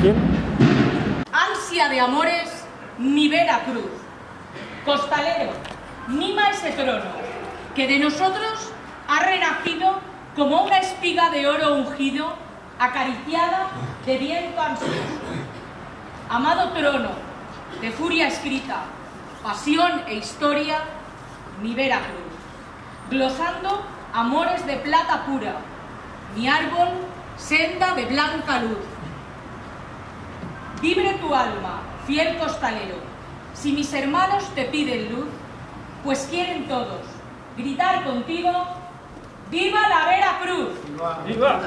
quién? Ansia de amores, mi Veracruz. Costalero, mima ese trono, que de nosotros ha renacido como una espiga de oro ungido, acariciada de viento ansioso. Amado trono, de furia escrita, pasión e historia, mi Veracruz. Glosando amores de plata pura, mi árbol, senda de blanca luz. Vibre tu alma, fiel costalero, si mis hermanos te piden luz, pues quieren todos gritar contigo, ¡Viva la Veracruz! ¡Viva!